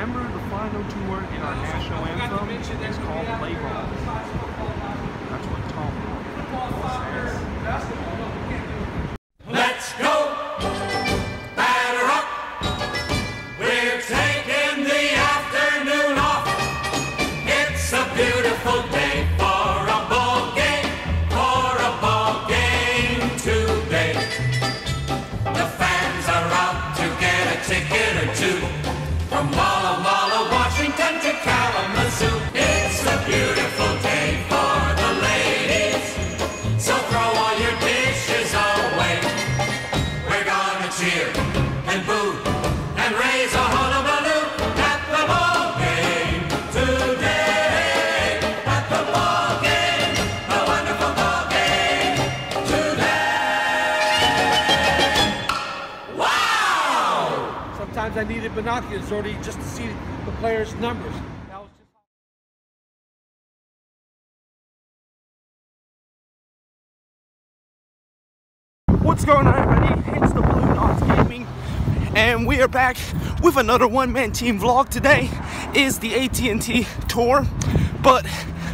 Remember the final two word in our national anthem is called play ball. That's what Tom says. Let's go! Batter up! We're taking the afternoon off. It's a beautiful day for a ball game, for a ball game today. The fans are out to get a ticket or two. From Sometimes I needed binoculars already just to see the players' numbers. What's going on, everybody? It's the Bluesnod Gaming, and we are back with another one-man team vlog. Today is the AT&T Tour, but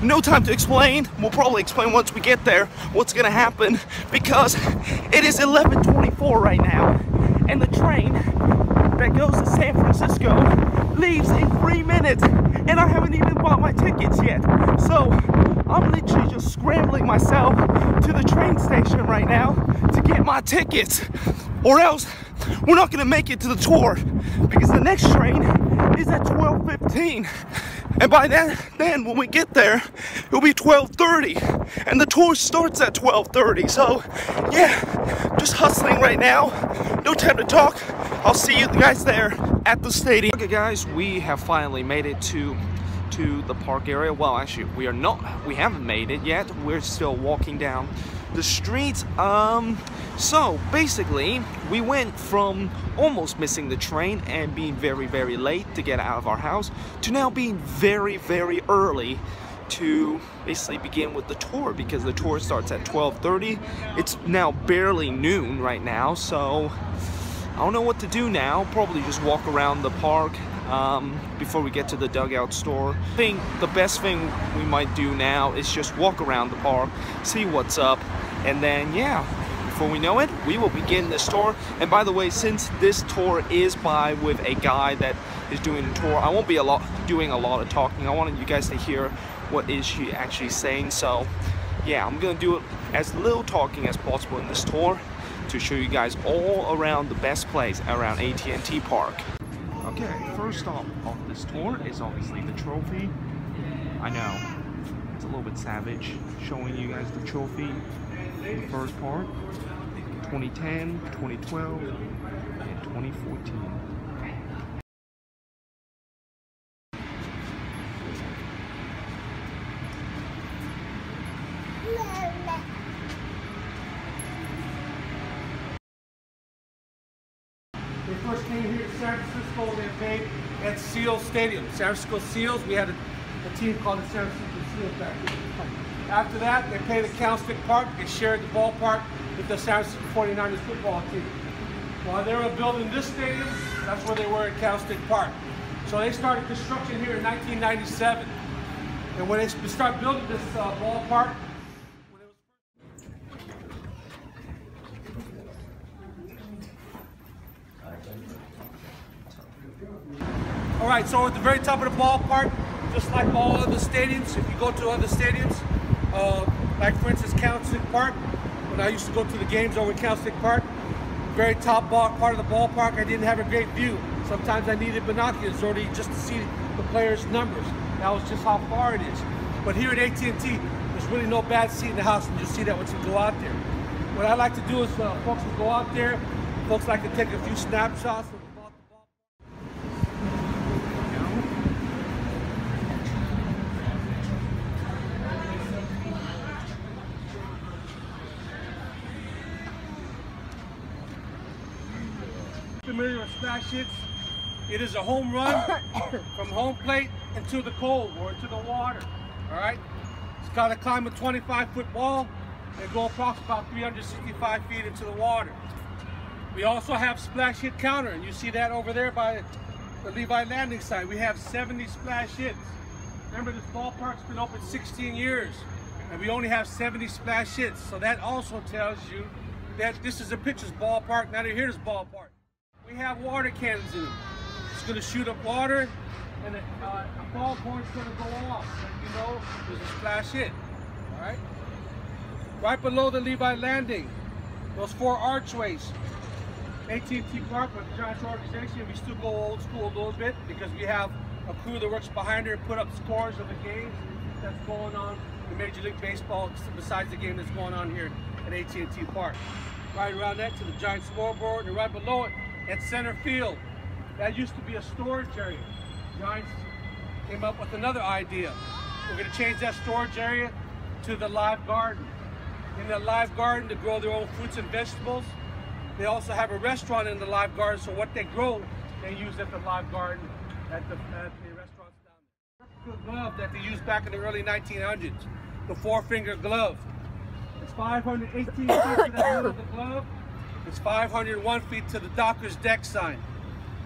no time to explain. We'll probably explain once we get there what's gonna happen because it is 11:24 right now, and the train that goes to San Francisco leaves in three minutes, and I haven't even bought my tickets yet. So I'm literally just scrambling myself to the train station right now to get my tickets, or else we're not gonna make it to the tour because the next train is at 12:15, and by then, then when we get there, it'll be 12:30, and the tour starts at 12:30. So, yeah, just hustling right now. No time to talk. I'll see you guys there at the stadium. Okay, guys, we have finally made it to to the park area. Well, actually, we are not. We haven't made it yet. We're still walking down the street. Um, so basically, we went from almost missing the train and being very, very late to get out of our house to now being very, very early to basically begin with the tour because the tour starts at 12:30. It's now barely noon right now, so I don't know what to do now. Probably just walk around the park um, before we get to the dugout store. I think the best thing we might do now is just walk around the park, see what's up, and then yeah, before we know it, we will begin this tour. And by the way, since this tour is by with a guy that is doing the tour, I won't be a lot doing a lot of talking. I wanted you guys to hear what is she actually saying. So yeah, I'm gonna do as little talking as possible in this tour to show you guys all around the best place around AT&T Park. Okay, first stop of this tour is obviously the trophy. I know, it's a little bit savage showing you guys the trophy the first part. 2010, 2012, and 2014. They first came here to San Francisco they played at Seals Stadium. San Francisco Seals, we had a, a team called the San Francisco Seals back then. After that, they played at Candlestick Park. They shared the ballpark with the San Francisco 49ers football team. While they were building this stadium, that's where they were at Candlestick Park. So they started construction here in 1997. And when they started building this uh, ballpark, when it was All right, so at the very top of the ballpark, just like all other stadiums, if you go to other stadiums, uh, like for instance Candlestick Park, when I used to go to the games over at Candlestick Park, very top part of the ballpark, I didn't have a great view. Sometimes I needed binoculars already just to see the players' numbers. That was just how far it is. But here at AT&T, there's really no bad seat in the house, and you'll see that once you go out there. What I like to do is, uh, folks will go out there, folks like to take a few snapshots of about the ball. It is a home run from home plate into the cold or into the water. All right, it's got to climb a 25 foot ball and go across about 365 feet into the water. We also have splash hit counter, and you see that over there by the Levi Landing site. We have 70 splash hits. Remember, this ballpark's been open 16 years, and we only have 70 splash hits. So that also tells you that this is a pitcher's ballpark, not a hitter's ballpark. We have water cannons in it. It's going to shoot up water, and a, uh, a ball going to go off. And you know, there's a splash hit. All right. Right below the Levi Landing, those four archways. AT&T Park with the Giants organization, we still go old school a little bit because we have a crew that works behind and put up scores of the games that's going on in Major League Baseball besides the game that's going on here at AT&T Park. Right around that to the Giants scoreboard and right below it at center field. That used to be a storage area. Giants came up with another idea. We're going to change that storage area to the live garden. In the live garden to grow their own fruits and vegetables. They also have a restaurant in the live garden, so what they grow, they use at the live garden at the, at the restaurants down there. The glove that they used back in the early 1900s, the four-finger glove. It's 518 feet to the of the glove. It's 501 feet to the Dockers deck sign.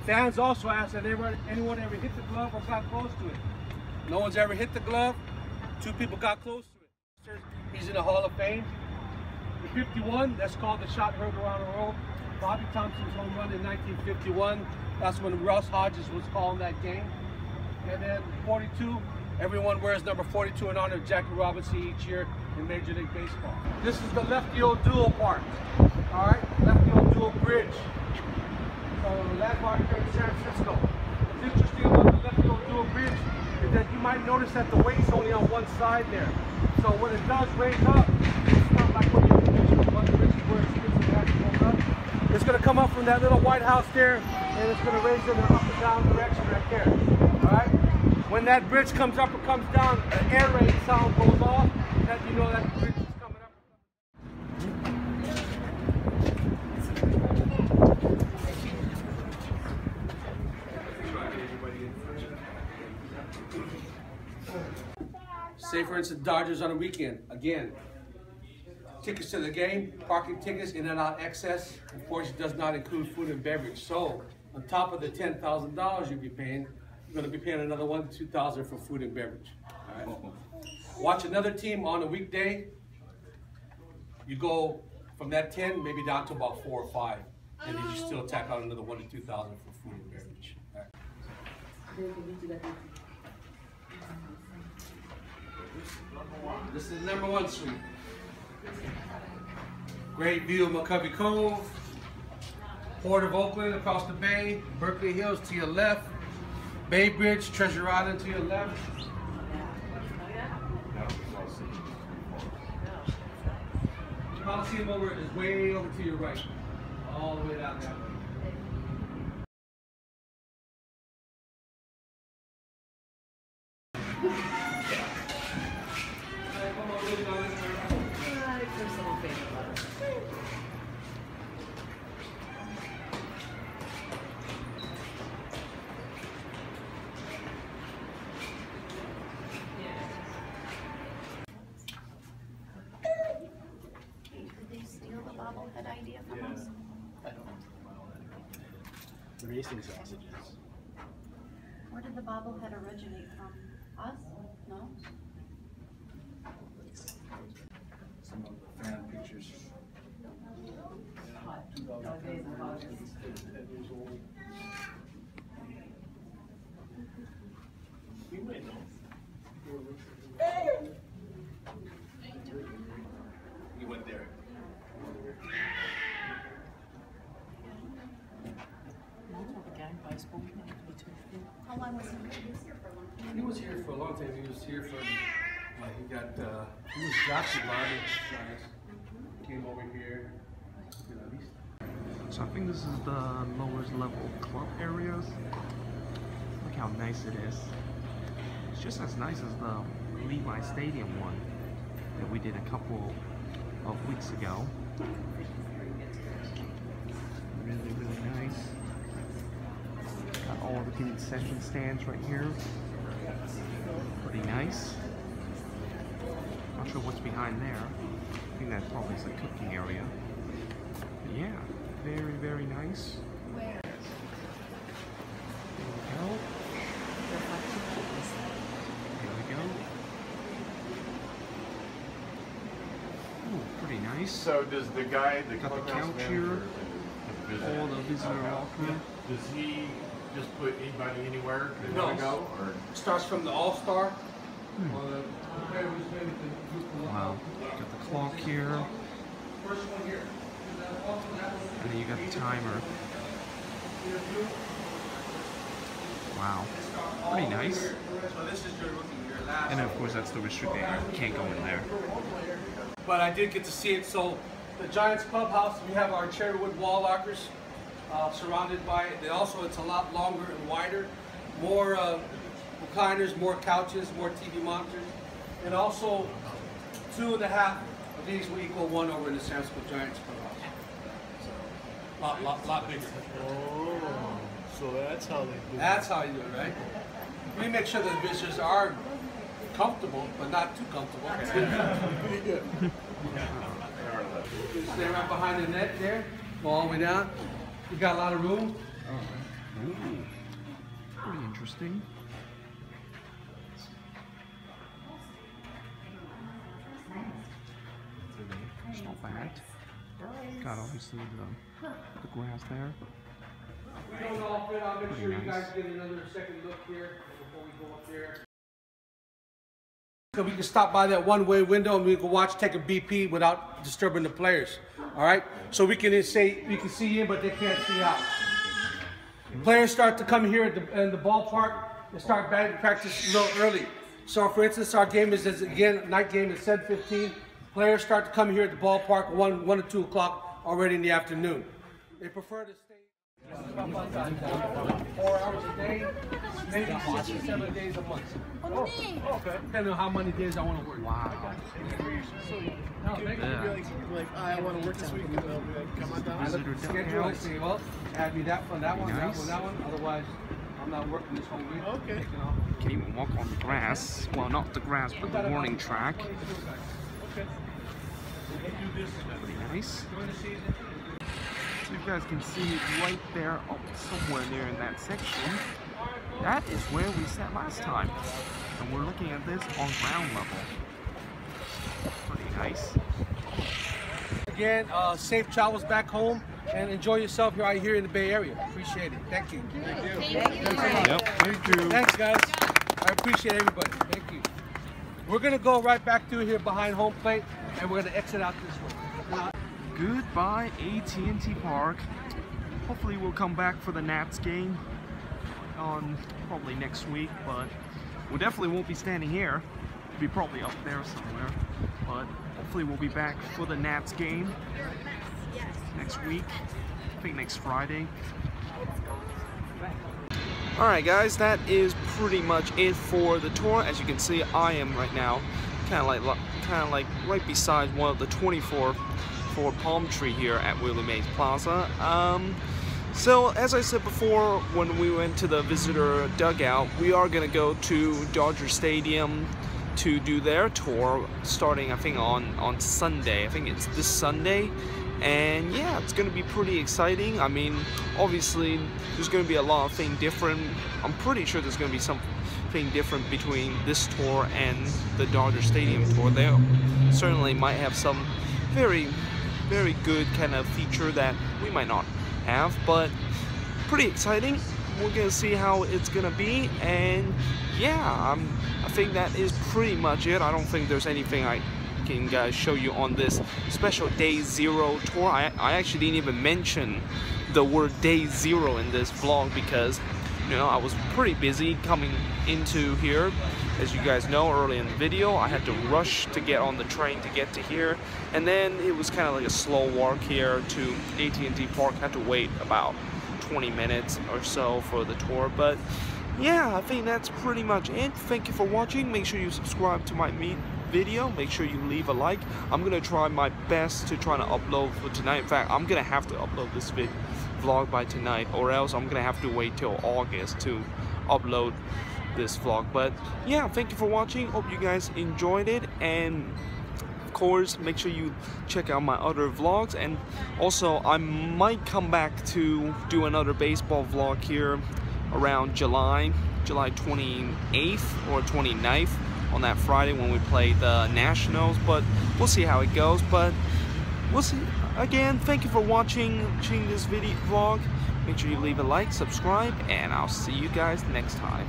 Fans also ask that anyone, anyone ever hit the glove or got close to it. No one's ever hit the glove. Two people got close to it. He's in the Hall of Fame. The 51, that's called the shot heard around the world. Bobby Thomson's home run in 1951. That's when Russ Hodges was calling that game. And then 42, everyone wears number 42 in honor of Jackie Robinson each year in Major League Baseball. This is the Lefty O'Doul part, All right, Lefty O'Doul Bridge. So landmark here in San Francisco. What's interesting about the Lefty O'Doul Bridge is that you might notice that the weight's only on one side there. So when it does raise up, it's not like when you one bridge where it's it's actually up. It's going to come up from that little White House there, and it's going to raise in an up and down direction right there. All right. When that bridge comes up or comes down, an air raid sound goes off, Say for instance, Dodgers on a weekend. Again, tickets to the game, parking tickets, in and out excess. Of course, it does not include food and beverage. So, on top of the ten thousand dollars you'll be paying, you're going to be paying another one, two thousand for food and beverage. All right. Watch another team on a weekday. You go from that ten maybe down to about four or five, and then you still tack on another one to two thousand for food and beverage. Right. This is number one suite. Great view of McCovey Cove, Port of Oakland across the bay, Berkeley Hills to your left, Bay Bridge, Treasure Island to your left. Coliseum over is way over to your right, all the way down that way. The bobblehead idea from us? I don't know. The Racing sausages. Where did the bobblehead originate from? Us? No? Some of the fan pictures. You might know. You went there. How he, was here for a long time? He was here for a long time. He was uh, he got, uh, he was drafted by the Giants. Came over here. So I think this is the lowest level club areas. Look how nice it is. It's just as nice as the Levi Stadium one that we did a couple of weeks ago. all of the concession stands right here. Pretty nice. Not sure what's behind there. I think that's probably the cooking area. But yeah, very, very nice. Where? There we go. There pretty nice. So does the guy, the, Got the couch here, all the visitor welcome. Does he just put anybody anywhere they No. want to go, or? Starts from the All Star. Hmm. Wow. Got the clock here. First one here. And then you got the timer. Wow. Pretty nice. So this is your rookie year last. And of course, that's the restricted. You can't go in there. but I did get to see it. So the Giants clubhouse, we have our cherrywood wall lockers uh, surrounded by it. They also, it's a lot longer and wider, more uh, recliners, more couches, more TV monitors, and also two and a half of these will equal one over in the San Francisco Giants clubhouse. So, lot, lot, lot bigger. Oh, so that's how they do it. That's how you do it, right? We make sure that visitors are comfortable, but not too comfortable. Pretty good. Stay right behind the net there, go all the way down. You got a lot of room. Ooh. Pretty interesting. It's not bad. Got obviously the, the grass there. We don't all fit. I'll make Pretty sure you nice. We can stop by that one-way window and we can watch, take a BP without disturbing the players. All right. So we can say we can see in, but they can't see out. Players start to come here at the, in the ballpark and start batting practice a little early. So, for instance, our game is, is again night game is 7:15. Players start to come here at the ballpark one one or two o'clock already in the afternoon. They prefer to stay four hours a day, maybe six or seven days a month. Oh, oh okay. Depending on how many days I want to work. Wow. No, thank you. Yeah. Like, like oh, I want to work this week, and they'll be like, come on down. I look Visitor at the schedule and say, well, add me that one, that one, that one, that one. Otherwise, I'm not working this whole week. Okay. Taking off. Can't even walk on the grass. Well, not the grass, but the warning track. Okay. Pretty nice. During the season. So you guys can see right there, up somewhere there in that section. That is where we sat last time. And we're looking at this on ground level. Pretty nice. Again, uh, safe travels back home and enjoy yourself here out here in the Bay Area. Appreciate it. Thank you. Thank you. Yep, thank you. Thanks, guys. I appreciate everybody. Thank you. We're gonna go right back through here behind home plate, and we're gonna exit out this way. Goodbye AT&T Park. Hopefully we'll come back for the Nats game on probably next week, but we definitely won't be standing here. We'll be probably up there somewhere, but hopefully we'll be back for the Nats game next week. I think next Friday. Alright guys, that is pretty much it for the tour. As you can see, I am right now kind of like kind of like right beside one of the 24 for palm tree here at Willie Mays Plaza. Um, so as I said before, when we went to the visitor dugout, we are gonna go to Dodger Stadium to do their tour, starting I think on on Sunday. I think it's this Sunday, and yeah, it's gonna be pretty exciting. I mean, obviously there's gonna be a lot of things different. I'm pretty sure there's gonna be something different between this tour and the Dodger Stadium tour. They certainly might have some very very good kind of feature that we might not have, but pretty exciting. We're gonna see how it's gonna be, and yeah, I'm, I think that is pretty much it. I don't think there's anything I can guys show you on this special day zero tour. I, I actually didn't even mention the word day zero in this vlog because you know I was pretty busy coming into here. As you guys know early in the video I had to rush to get on the train to get to here. And then it was kind of like a slow walk here to AT&T Park. Had to wait about 20 minutes or so for the tour. But yeah I think that's pretty much it. Thank you for watching. Make sure you subscribe to my meet video. Make sure you leave a like. I'm gonna try my best to try to upload for tonight. In fact I'm gonna have to upload this vid vlog by tonight or else I'm gonna have to wait till August to upload this vlog. But yeah thank you for watching. Hope you guys enjoyed it. And of course make sure you check out my other vlogs. And also I might come back to do another baseball vlog here around July July 28th or 29th on that Friday when we play the Nationals. But we'll see how it goes. But we'll see. Again, thank you for watching, watching this video vlog. Make sure you leave a like, subscribe, and I'll see you guys next time.